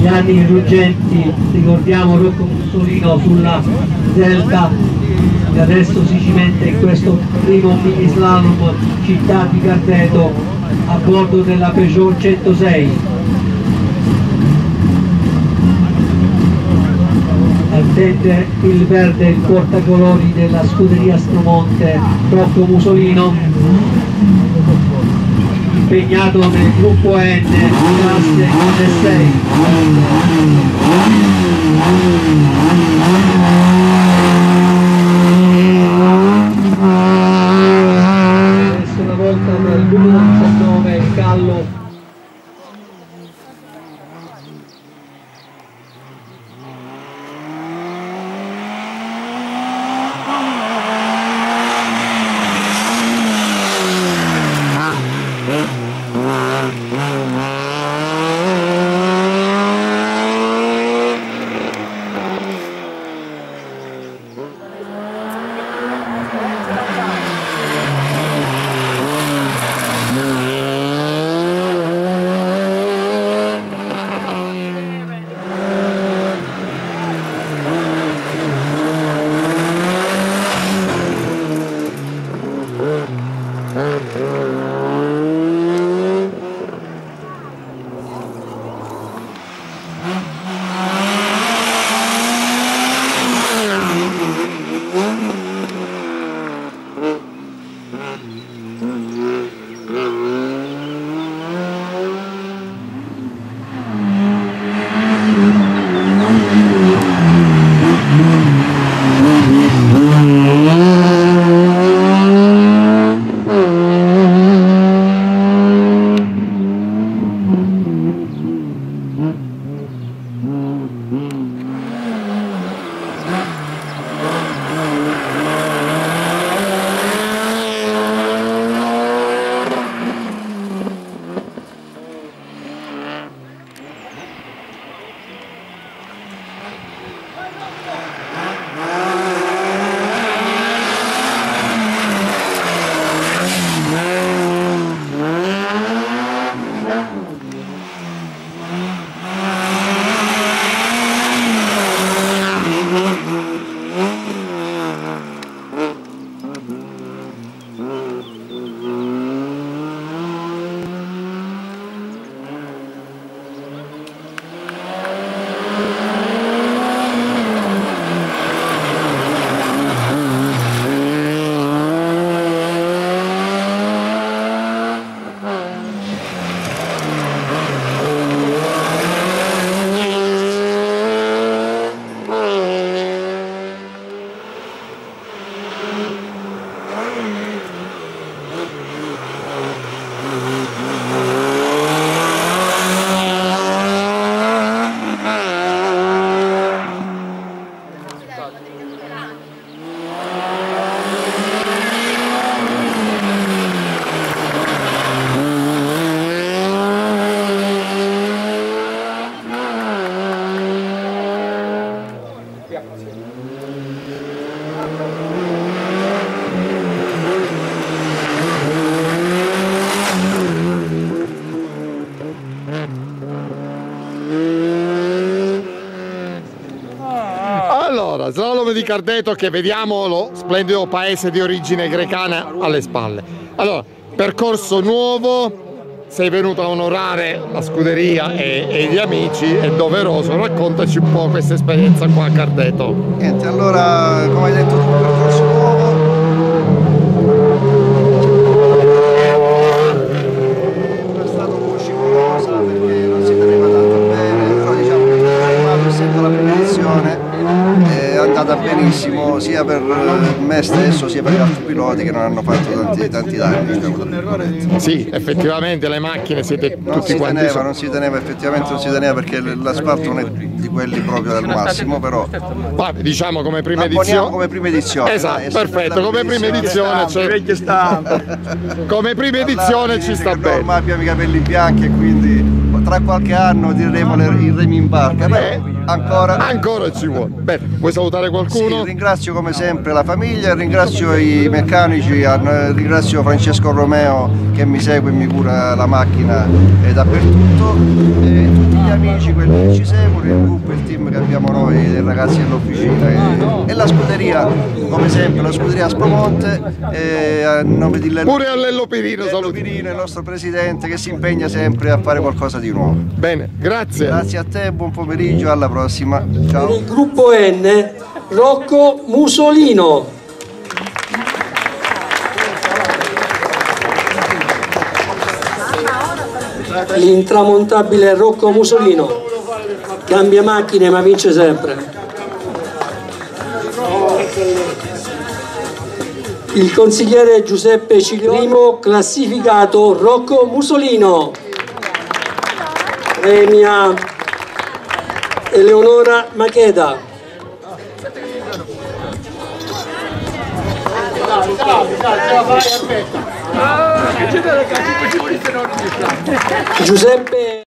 gli anni ruggenti, ricordiamo Rocco Mussolino sulla Delta che adesso si cimenta in questo primo mini slalom città di Cardeto a bordo della Peugeot 106 attende il verde il portacolori della scuderia Stromonte Rocco Musolino impegnato nel gruppo N classe N6 Allora, slalom di Cardeto che vediamo lo splendido paese di origine grecana alle spalle. Allora, percorso nuovo, sei venuto a onorare la scuderia e, e gli amici, è doveroso, raccontaci un po' questa esperienza qua a Cardeto. Niente, allora, come hai detto tu, percorso nuovo. È stato un po' scivolosa perché non si teneva tanto bene, però diciamo che tutto sommato, essendo la prima edizione, è andata sia per me stesso sia per gli altri piloti che non hanno fatto tanti, tanti danni. Diciamo, virgolette. Sì, effettivamente le macchine siete Non tutti si quanti teneva, non si teneva, effettivamente non si teneva perché l'asfalto non è di quelli proprio del massimo, però Vabbè, diciamo come prima edizione. come prima edizione. Esatto, dai, perfetto, come prima edizione stampe. come prima edizione ci sta bene. Ormai abbiamo i capelli bianchi e quindi tra qualche anno diremo il remi in barca, beh, ancora. Ancora ci vuole. Bene, vuoi salutare qualcuno? Sì, ringrazio come sempre la famiglia, ringrazio i meccanici, an- ringrazio Francesco Romeo che mi segue e mi cura la macchina dappertutto e tutti gli amici, quelli che ci seguono, il gruppo, il team che abbiamo noi, dei ragazzi dell'officina e, e la scuderia, come sempre, la scuderia Spomonte e a nome di Lello Pure a Lello Pirino Lello. Pirino, il nostro presidente che si impegna sempre a fare qualcosa di nuovo. Bene, grazie. Grazie a te, buon pomeriggio, alla prossima. Per Ciao. il gruppo N, Rocco Musolino. L'intramontabile Rocco Musolino. Cambia macchine ma vince sempre. Il consigliere Giuseppe Ciglimo, classificato Rocco Musolino. Premia Eleonora Macheda. Giuseppe